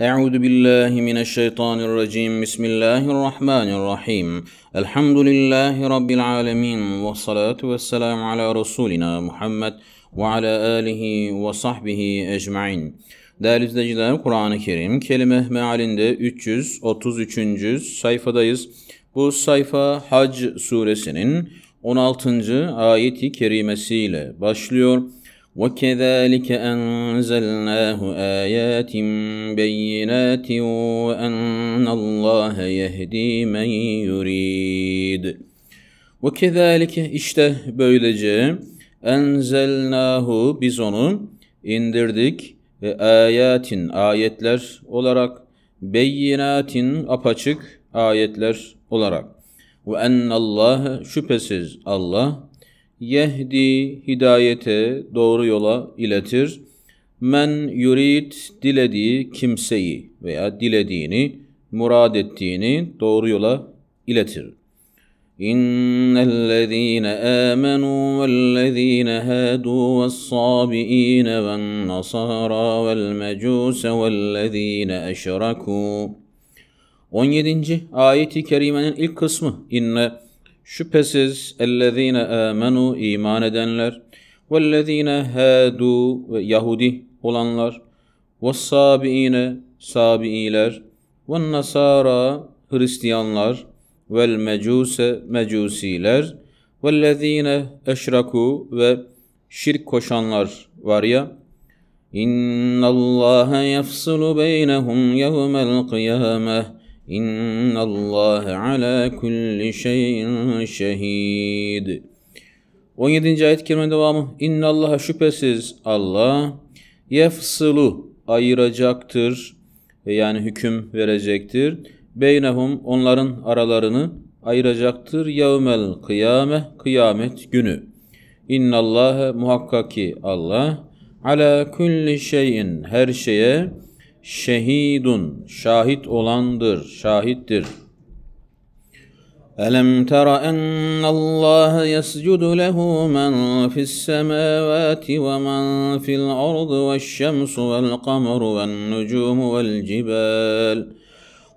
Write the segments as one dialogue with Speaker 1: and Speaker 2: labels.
Speaker 1: أعوذ بالله من الشيطان الرجيم بسم الله الرحمن الرحيم الحمد لله رب العالمين والصلاة والسلام على رسولنا Muhammed ve ala alihi ve sahbihi ecmain. Değerli izleyiciler, Kur'an-ı Kerim kelime mealinde 333. sayfadayız. Bu sayfa Hac suresinin 16. ayeti kerimesiyle başlıyor. وَكَذَٰلِكَ أَنزَلْنَاهُ آيَاتٍ بَيِّنَاتٍ وَأَنَّ اللّٰهَ يَهْد۪ي مَنْ يُر۪يدُ وَكَذَٰلِكَ işte böylece enzelnahu biz onu indirdik ve ayatin ayetler olarak beyinatin apaçık ayetler olarak ve ennallâhe şüphesiz Allah yehdi hidayete doğru yola iletir. Men yurid dilediği kimseyi veya dilediğini, murad ettiğini doğru yola iletir. İnnellezîne âmenû vellezîne hâdû vessâbiîne vennasârâ velmecûse vellezîne eşrakû. 17. ayeti kerimenin ilk kısmı inne Şüphesiz ellezine amenu iman edenler vellezine hadu ve Yahudi olanlar ve sabiine sabiiler ve nasara Hristiyanlar vel mecuse mecusiler vellezine eşraku ve şirk koşanlar var ya İnna Allah yafsulu beynehum yevmel kıyameh İnna Allah ala kulli şeyin şehid. 17. ayet kelime devamı. İnna Allah şüphesiz Allah yefsılu ayıracaktır yani hüküm verecektir. Beynehum onların aralarını ayıracaktır. Yevmel kıyame kıyamet günü. İnna Allah muhakkak ki Allah ala kulli şeyin her şeye şehidun, şahit olandır, şahittir. Elem tera ennallaha yescudu lehu men fis semavati ve men fil ardı ve'ş-şemsu ve'l-kameru ve'n-nucumu ve'l-cibal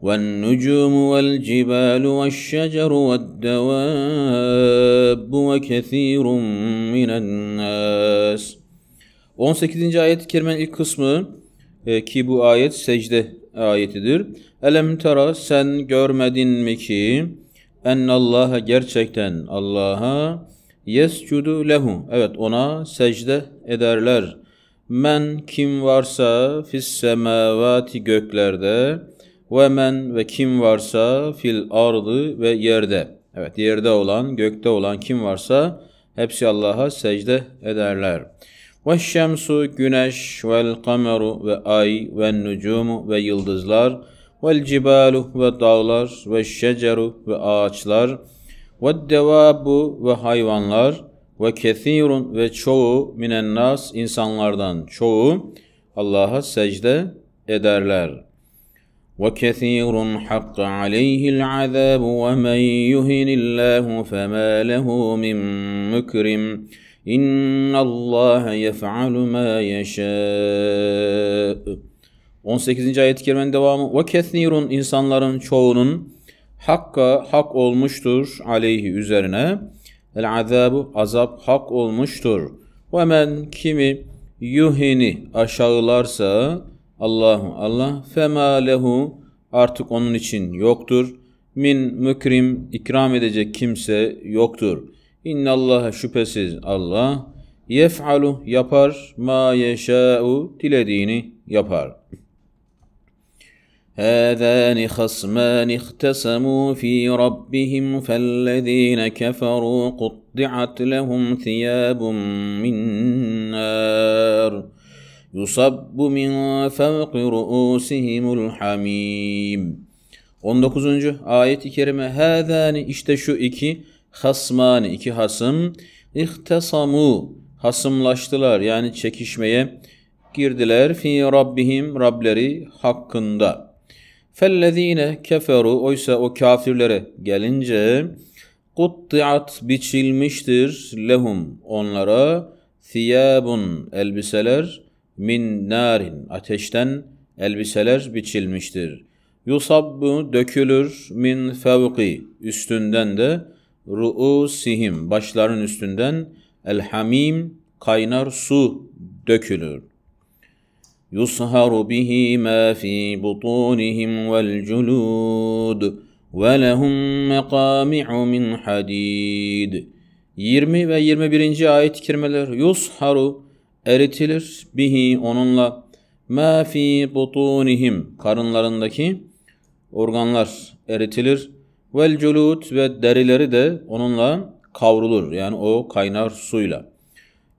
Speaker 1: والنجوم والجبال والشجر والدواب وكثير من الناس 18. ayet-i kerimenin ilk kısmı e, ki bu ayet secde ayetidir. Elem tera sen görmedin mi ki ennallaha gerçekten Allah'a yescudu lehu evet ona secde ederler. Men kim varsa fis semavati göklerde ve men ve kim varsa fil ardı ve yerde. Evet yerde olan, gökte olan kim varsa hepsi Allah'a secde ederler. Ve şemsu güneş vel kameru ve ay ve nucumu ve yıldızlar vel cibalu ve dağlar ve şeceru ve ağaçlar ve devabu ve hayvanlar ve kethirun ve çoğu minen nas insanlardan çoğu Allah'a secde ederler. وكثير حق عليه العذاب ومن يهن الله فما له من مكرم İnna Allah yef'alu ma yeşâ. 18. ayet-i kerimenin devamı. Ve kethirun insanların çoğunun hakka hak olmuştur aleyhi üzerine. El azabu azap hak olmuştur. Ve kimi yuhini aşağılarsa Allahu Allah fema lehu artık onun için yoktur. Min mükrim ikram edecek kimse yoktur. İnna Allah şüphesiz Allah yef'alu yapar ma yeşâ'u dilediğini yapar. هذان خصمان اختصموا في ربهم فالذين كفروا قطعت لهم ثياب من نار يصب من فوق رؤوسهم الحميم 19. ayet-i kerime Hâzâni işte şu iki hasmani iki hasım ihtesamu hasımlaştılar yani çekişmeye girdiler fi rabbihim Rableri hakkında. Fellezine keferu oysa o kafirlere gelince kuttiat biçilmiştir lehum onlara thiyabun elbiseler min narin ateşten elbiseler biçilmiştir. Yusabbu dökülür min fevki üstünden de ruusihim başların üstünden el hamim kaynar su dökülür. Yusharu bihi ma fi butunihim vel culud ve lehum mekami'u min hadid. 20 ve 21. ayet-i kerimeler yusharu eritilir bihi onunla ma fi butunihim karınlarındaki organlar eritilir vel culut ve derileri de onunla kavrulur yani o kaynar suyla.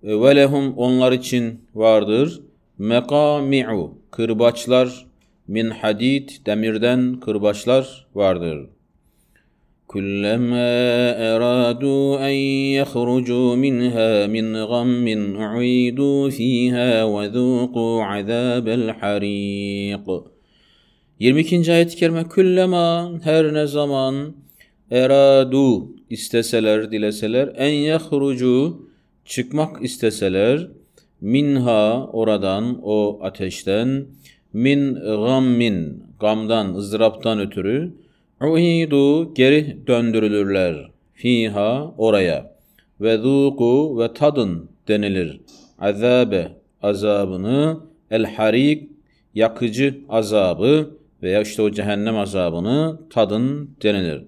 Speaker 1: E, ve lehum onlar için vardır mekami'u kırbaçlar min hadid demirden kırbaçlar vardır. كلما أرادوا أن يخرجوا منها من غم أعيدوا فيها وذوقوا عذاب الحريق 22. ayet-i kerime küllema her ne zaman eradu isteseler dileseler en yahrucu çıkmak isteseler minha oradan o ateşten min gammin gamdan ızdıraptan ötürü uidu geri döndürülürler fiha oraya ve zuku ve tadın denilir azabe azabını el harik yakıcı azabı veya işte o cehennem azabını tadın denilir.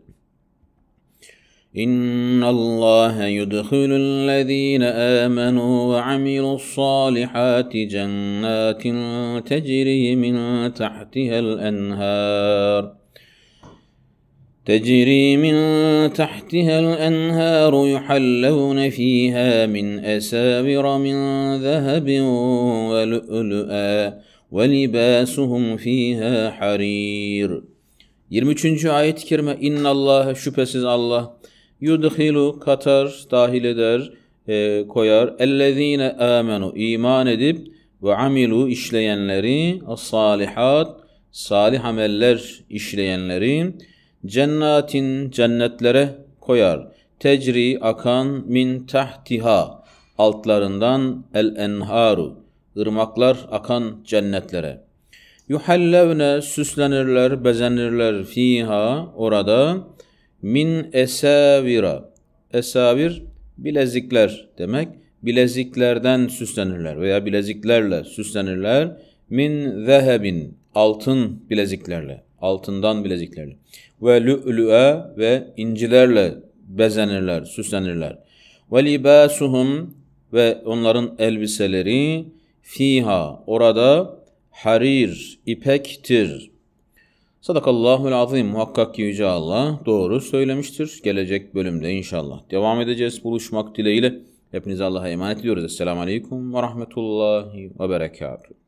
Speaker 1: إن الله يدخل الذين آمنوا وعملوا الصالحات جنات تجري من تحتها الأنهار تجري من تحتها الأنهار يحلون فيها من أساور من ذهب ولؤلؤا وَلِبَاسُهُمْ ف۪يهَا حَر۪يرٌ 23. ayet-i kerime İnnallâhe şüphesiz Allah yudhilu katar dahil eder e, koyar ellezine amenu iman edip ve amilu işleyenleri as-salihat salih ameller işleyenleri cennetin cennetlere koyar tecri akan min tahtiha altlarından el enharu ırmaklar akan cennetlere. Yuhallevne süslenirler, bezenirler fiha orada min esavira. Esavir bilezikler demek. Bileziklerden süslenirler veya bileziklerle süslenirler. Min zehebin altın bileziklerle, altından bileziklerle. Ve lü'lü'e ve incilerle bezenirler, süslenirler. Ve libasuhum ve onların elbiseleri fiha orada harir ipektir. Sadakallahul azim muhakkak ki Yüce Allah doğru söylemiştir. Gelecek bölümde inşallah devam edeceğiz buluşmak dileğiyle. Hepinize Allah'a emanet ediyoruz. Esselamu Aleyküm ve Rahmetullahi ve Berekatuhu.